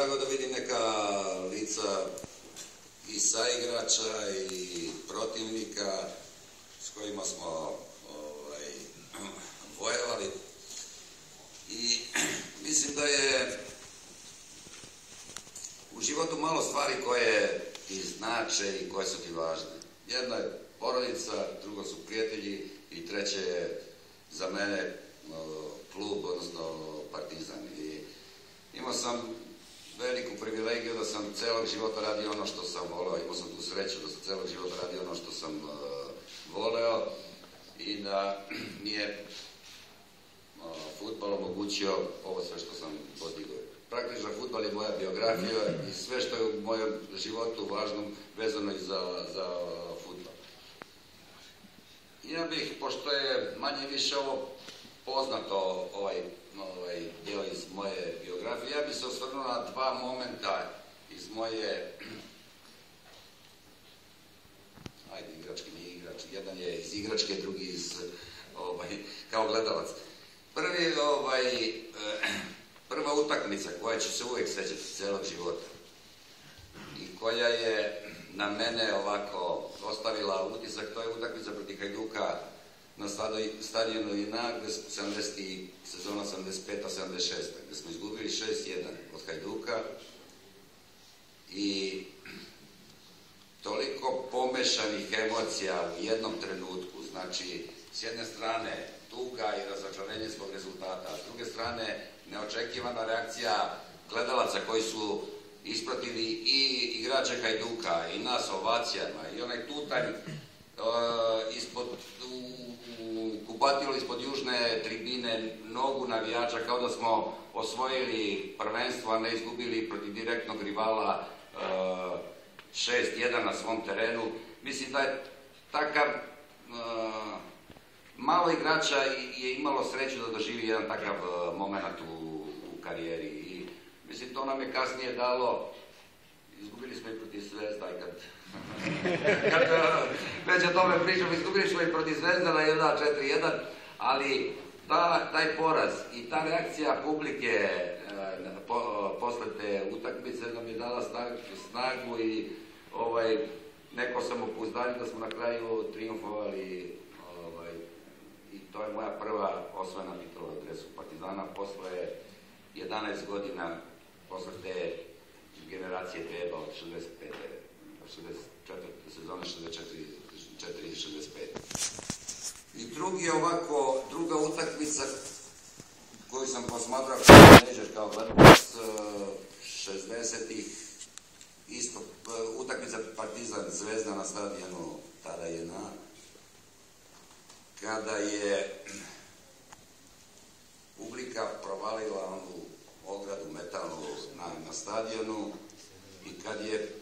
drago da vidim neka lica i saigrača i protivnika s kojima smo ovaj, vojevali. I mislim da je u životu malo stvari koje ti znače i koje su ti važne. Jedna je porodica, drugo su prijatelji i treće je za mene klub, odnosno partizan. I imao sam veliku privilegiju da sam celog života radio ono što sam voleo, imao sam tu sreću da sam celog života radio ono što sam voleo i da mi je futbol omogućio ovo sve što sam podigao. Praktično futbal je moja biografija i sve što je u mojem životu važno vezano i za, za futbal. Ja bih, pošto je manje više ovo poznato, ovaj, ovaj dio iz moje biografije, ja bih se osvrnuo na dva momenta iz moje ajde, igrački nije igrač, jedan je iz igračke, drugi iz, ovaj, kao gledalac. Prvi, ovaj, prva utakmica koja će se uvijek sećati celog života i koja je na mene ovako ostavila utisak, to je utakmica protiv Hajduka na stadionu INA, gdje 70. sezona 75-76, gdje smo izgubili 6-1 od Hajduka i toliko pomešanih emocija u jednom trenutku, znači s jedne strane tuga i razočarenje svog rezultata, s druge strane neočekivana reakcija gledalaca koji su ispratili i igrače Hajduka i nas ovacijama i onaj tutanj uh, ispod, kupatilo ispod južne tribine nogu navijača kao da smo osvojili prvenstvo, a ne izgubili protiv direktnog rivala uh, 6-1 na svom terenu. Mislim da je takav uh, malo igrača je imalo sreću da doživi jedan takav uh, moment u, karijeri. I, mislim, to nam je kasnije dalo, izgubili smo i protiv Zvezda i kad, kad već o tome pričamo, izgubili smo i protiv Zvezda na 1-4-1, ali ta, taj poraz i ta reakcija publike uh, po, posle te utakmice nam je dala snagu, i ovaj, neko samopouzdanje da smo na kraju triumfovali ovaj, i to je moja prva osvojena titula u Partizana posle 11 godina posle te generacije treba od 65. 64. sezone 64 i 65. I drugi ovako, druga utakmica koju sam posmatrao kao menedžer, kao gledalac 60-ih isto utakmica Partizan Zvezda na stadionu tada je na kada je publika provalila onu ogradu metalnu na, na stadionu i kad je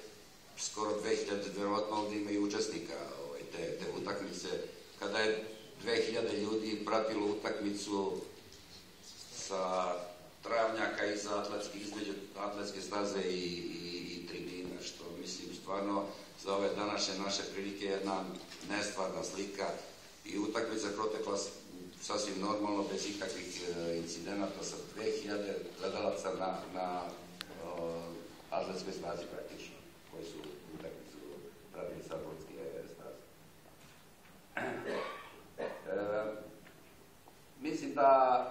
skoro 2000, vjerojatno ovdje ima i učesnika ovaj, te, te utakmice, kada je 2000 ljudi pratilo utakmicu sa travnjaka iza atletske, između atletske staze i, i, i tribina, što mislim stvarno za ove današnje naše prilike jedna nestvarna slika i utakmica protekla sasvim normalno, bez ikakvih e, incidenata sa 2000 gledalaca na, na o, atletskoj stazi praktično, koji su utakmicu pratili sa atletske staze. E, mislim da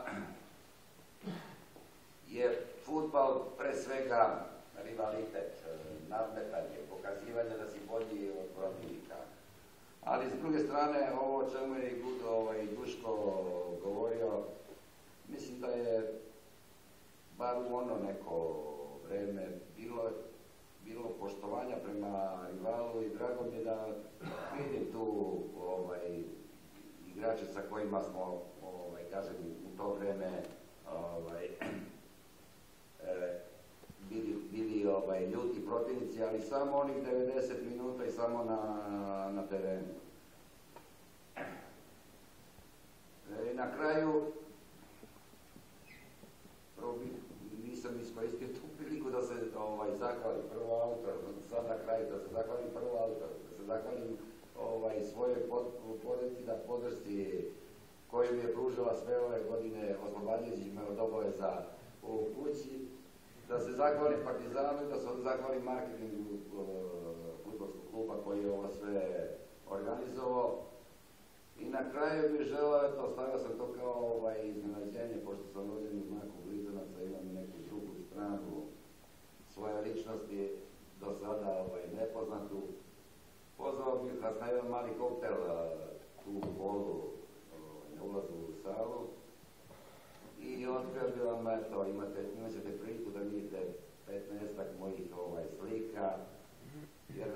je futbal pre svega rivalitet, nadmetanje, pokazivanje da si bolji od protivnika. Ali s druge strane, ovo o čemu je Gudo ovaj, Duško govorio, mislim da je bar u ono neko vreme bilo, bilo poštovanja prema rivalu i drago mi je da vidim tu ovaj, igrače sa kojima smo, ovaj, kažem, u to vreme ovaj, e, bili, bili ovaj, ljuti protivnici, ali samo onih 90 minuta i samo na, na terenu. E, na kraju, probi, nisam iskoristio tu priliku da se ovaj, zahvalim prvo autor, sad na kraju da se zahvalim prvo autor, da se zahvalim ovaj, svojoj porodici da podršci koju mi je pružila sve ove godine oslobađajući me od obaveza u kući da se zahvalim Partizanu i da se zahvalim marketingu futbolskog kluba koji je ovo sve organizovao. I na kraju bih želeo, eto, stavio sam to kao ovaj, iznenađenje, pošto sam rođen u znaku Blizanaca, imam neku drugu stranu svoje ličnosti, do sada ovaj, nepoznatu. Pozvao bih vas na jedan mali koktel tu u holu, ovaj, ulazu u salu. I otkrio bi vam, eto, imate, imat ćete vidite 15 mojih ovaj, slika, jer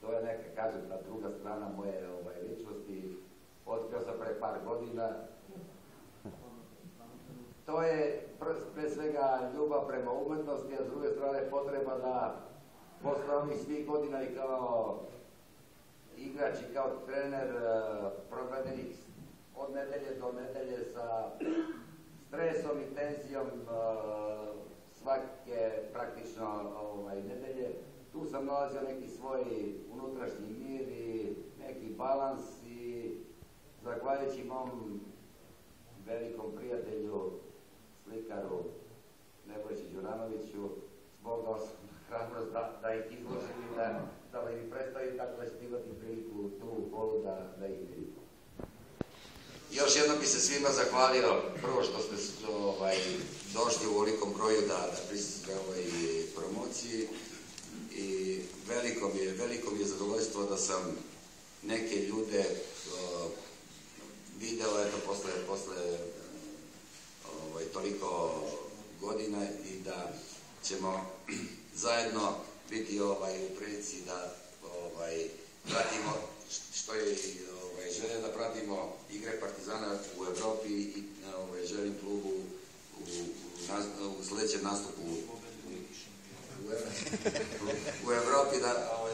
to je neka, kažem, ta druga strana moje ovaj, ličnosti. Otkrio sam pre par godina. To je pre svega ljubav prema umetnosti, a s druge strane potreba da posle svih godina i kao igrač i kao trener provedenih od nedelje do nedelje sa stresom i tenzijom svake praktično ovaj, nedelje. Tu sam nalazio neki svoj unutrašnji mir i neki balans i zahvaljujući mom velikom prijatelju, slikaru Nebojši Đuranoviću, zbogao sam hrabrost da, da ih izložim i da, da im predstavim tako da ćete imati priliku tu u da, da ih vidite. Još jednom bi se svima zahvalio, prvo što ste ovaj, došli u ovolikom broju da, da prisutite ovoj promociji i veliko mi je, veliko mi je zadovoljstvo da sam neke ljude o, video eto posle, posle ovaj, toliko godina i da ćemo zajedno biti ovaj, u prilici da ovaj, pratimo što je ovaj, želja da pratimo igre Partizana u Europi i ovaj, želim klubu u, u, sljedećem nastupu u, u Europi da,